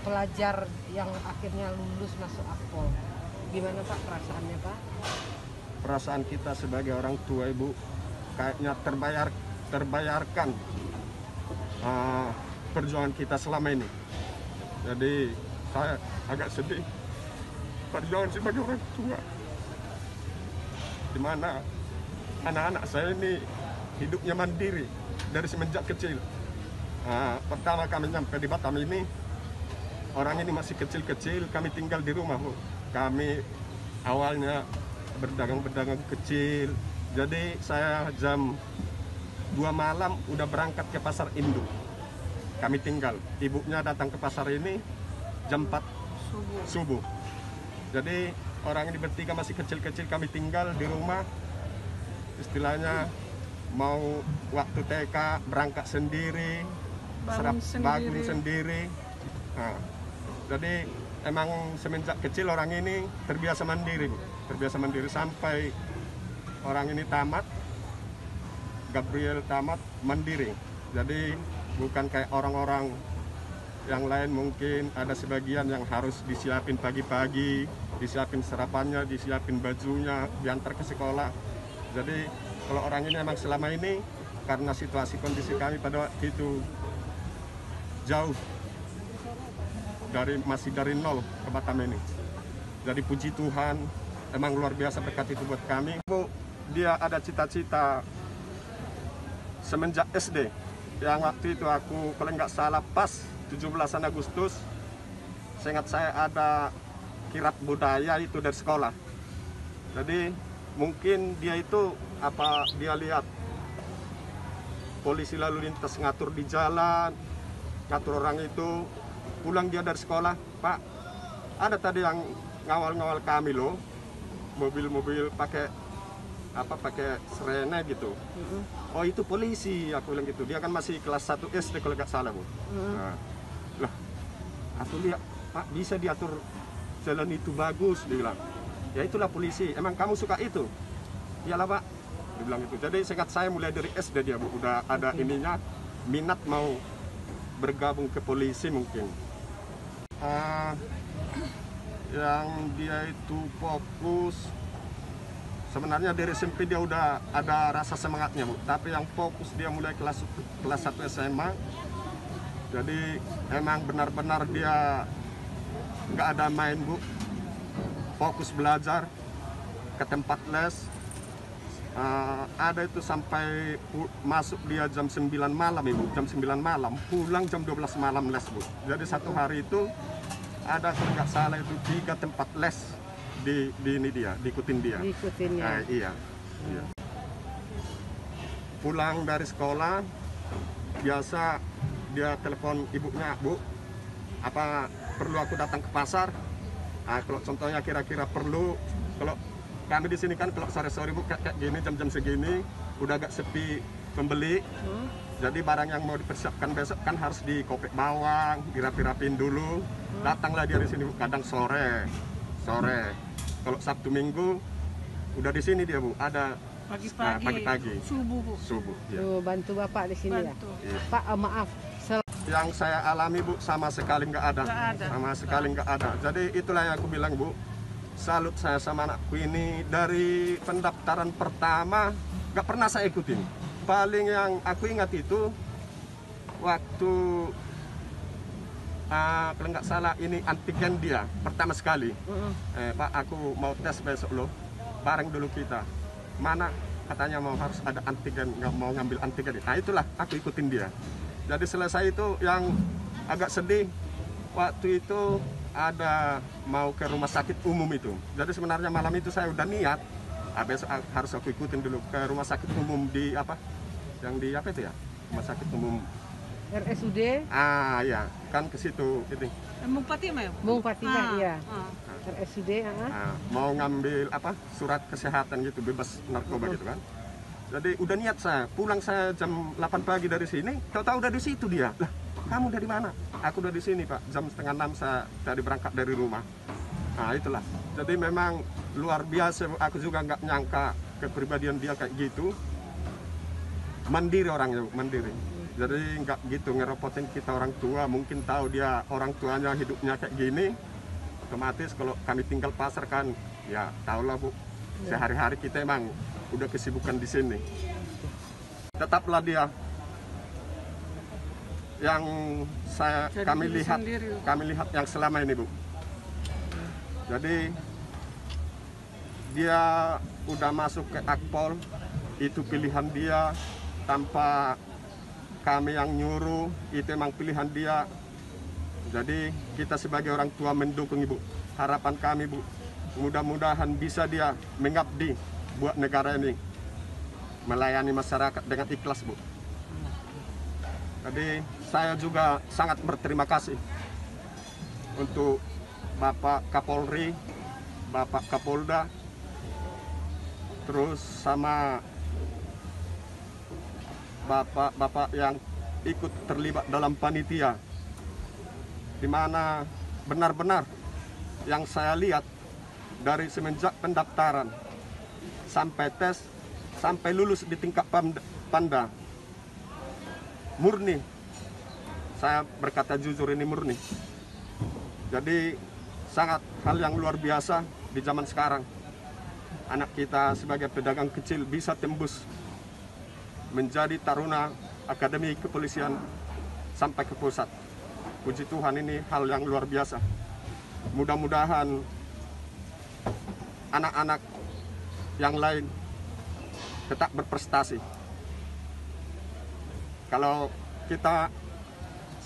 pelajar yang akhirnya lulus masuk akpol. Gimana Pak perasaannya Pak? perasaan kita sebagai orang tua ibu kayaknya terbayar terbayarkan uh, perjuangan kita selama ini jadi saya agak sedih perjuangan sebagai orang tua di mana anak-anak saya ini hidupnya mandiri dari semenjak kecil Uh, pertama kami nyampe di Batam ini orang ini masih kecil-kecil kami tinggal di rumah Bu. kami awalnya berdagang-berdagang kecil. Jadi saya jam 2 malam udah berangkat ke pasar induk. Kami tinggal. Ibunya datang ke pasar ini jam 4 Subuh. subuh. Jadi orang ini bertiga masih kecil-kecil kami tinggal di rumah. Istilahnya mau waktu TK berangkat sendiri, Bangun serap bangun sendiri. sendiri. Nah, jadi emang semenjak kecil orang ini terbiasa mandiri, Bu. terbiasa mandiri sampai orang ini tamat, Gabriel tamat mandiri. Jadi bukan kayak orang-orang yang lain mungkin ada sebagian yang harus disiapin pagi-pagi, disiapin sarapannya, disiapin bajunya, diantar ke sekolah. Jadi kalau orang ini emang selama ini karena situasi kondisi kami pada waktu itu jauh dari masih dari nol ke Batam ini. Jadi puji Tuhan, emang luar biasa berkat itu buat kami. Bu, dia ada cita-cita semenjak SD. Yang waktu itu aku kalau nggak salah pas 17 Agustus, seingat saya ada kirap budaya itu dari sekolah. Jadi mungkin dia itu apa dia lihat polisi lalu lintas ngatur di jalan, ngatur orang itu pulang dia dari sekolah, Pak. Ada tadi yang ngawal-ngawal kami loh, mobil-mobil pakai apa pakai serena gitu. Oh itu polisi, aku bilang gitu. Dia kan masih kelas 1 SD kalau nggak salah bu. Nah, lah, aku lihat Pak bisa diatur jalan itu bagus, dia bilang. Ya itulah polisi. Emang kamu suka itu? Iyalah Pak. Dia bilang itu. Jadi singkat saya mulai dari SD dia bu, udah ada ininya minat mau bergabung ke polisi mungkin. Ah, yang dia itu fokus sebenarnya dari SMP dia udah ada rasa semangatnya bu tapi yang fokus dia mulai kelas kelas 1 SMA jadi emang benar-benar dia nggak ada main bu fokus belajar ke tempat les Eh, ada itu sampai masuk dia jam 9 malam ibu jam 9 malam pulang jam 12 malam les bu jadi satu hari itu ada kalau nggak salah itu tiga tempat les di, di ini dia diikutin dia Diikutin ya. Nah, iya. iya. Pulang dari sekolah, biasa dia telepon ibunya, Bu, apa perlu aku datang ke pasar? Nah, kalau contohnya kira-kira perlu, kalau kami di sini kan kalau sore-sore Bu kayak, kayak gini jam-jam segini udah agak sepi pembeli. Hmm? Jadi barang yang mau dipersiapkan besok kan harus dikopek bawang, dirapi-rapin dulu. Datanglah dia di sini Bu, kadang sore, sore. Kalau Sabtu Minggu udah di sini dia Bu, ada Pagi-pagi. Nah, pagi-pagi. Subuh, Bu. subuh. ya. Tuh, bantu Bapak di sini ya. Iya. Pak, eh, maaf. Sel- Yang saya alami Bu sama sekali nggak ada. Nggak ada. Sama sekali nggak ada. Jadi itulah yang aku bilang Bu. Salut saya sama anakku ini. Dari pendaftaran pertama nggak pernah saya ikutin. Paling yang aku ingat itu waktu ah, kalau nggak salah ini antigen dia pertama sekali. Eh, Pak aku mau tes besok loh. Bareng dulu kita. Mana katanya mau harus ada antigen nggak mau ngambil antigen. Nah itulah aku ikutin dia. Jadi selesai itu yang agak sedih waktu itu ada mau ke rumah sakit umum itu. Jadi sebenarnya malam itu saya udah niat ah, besok a- harus aku ikutin dulu ke rumah sakit umum di apa? Yang di apa itu ya? Rumah sakit umum. RSUD ah ya kan ke situ itu Emang Fatimah ya? Bung Fatimah, Ah, iya. ah. RSUD, ah. Nah, mau ngambil apa? Surat kesehatan gitu bebas narkoba gitu kan. Jadi udah niat saya. Pulang saya jam 8 pagi dari sini tahu-tahu udah di situ dia. Lah kamu dari mana? Aku udah di sini pak. Jam setengah enam saya tadi berangkat dari rumah. Nah itulah. Jadi memang luar biasa. Aku juga nggak nyangka kepribadian dia kayak gitu. Mandiri orangnya mandiri. Jadi nggak gitu ngerepotin kita orang tua. Mungkin tahu dia orang tuanya hidupnya kayak gini. Otomatis kalau kami tinggal pasar kan ya tau lah bu sehari-hari kita emang udah kesibukan di sini. Tetaplah dia yang saya Jadi kami lihat sendiri. kami lihat yang selama ini bu. Jadi dia udah masuk ke akpol itu pilihan dia. Tanpa kami yang nyuruh itu emang pilihan dia. Jadi kita sebagai orang tua mendukung ibu. Harapan kami bu mudah-mudahan bisa dia mengabdi buat negara ini. Melayani masyarakat dengan ikhlas bu. Jadi saya juga sangat berterima kasih untuk Bapak Kapolri, Bapak Kapolda, terus sama bapak-bapak yang ikut terlibat dalam panitia, di mana benar-benar yang saya lihat dari semenjak pendaftaran sampai tes sampai lulus di tingkat panda murni saya berkata jujur ini murni. Jadi sangat hal yang luar biasa di zaman sekarang. Anak kita sebagai pedagang kecil bisa tembus menjadi taruna akademi kepolisian sampai ke pusat. Puji Tuhan ini hal yang luar biasa. Mudah-mudahan anak-anak yang lain tetap berprestasi. Kalau kita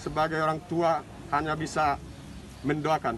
sebagai orang tua hanya bisa mendoakan